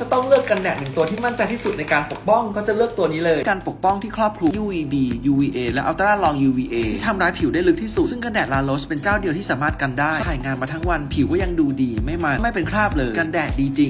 จะต้องเลือกกันแดดหนึ่งตัวที่มั่นใจที่สุดในการปกป้องก็จะเลือกตัวนี้เลย การปกป้องที่ครอบคลุม UVB UVA และ Ultra Long UVA ที่ทำร้ายผิวได้ลึกที่สุด ซึ่งกันแดดลาโรสเป็นเจ้าเดียวที่สามารถกันได้ถ่ายงานมาทั้งวันผิวก็ยังดูดีไม่มันไม่เป็นคราบเลยกันแดดดีจริง